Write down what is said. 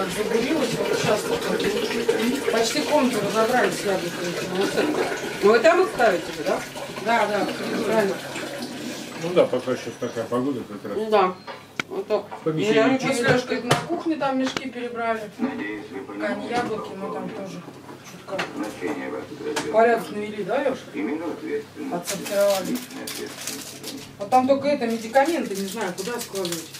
как загулилось, вот сейчас почти комнату разобрали с яблоками. Ну, вот это. Ну, вы там их ставите, да? Да, да, правильно. Ну да, пока сейчас такая погода как раз. Ну да. Вот так. Помещение я Мы с Лешкой на кухне там мешки перебрали. Надеюсь, вы яблоки, мы там тоже чутка порядок навели, да, Леша? Именно. Отсортировали. Вот там только это, медикаменты, не знаю, куда складывать.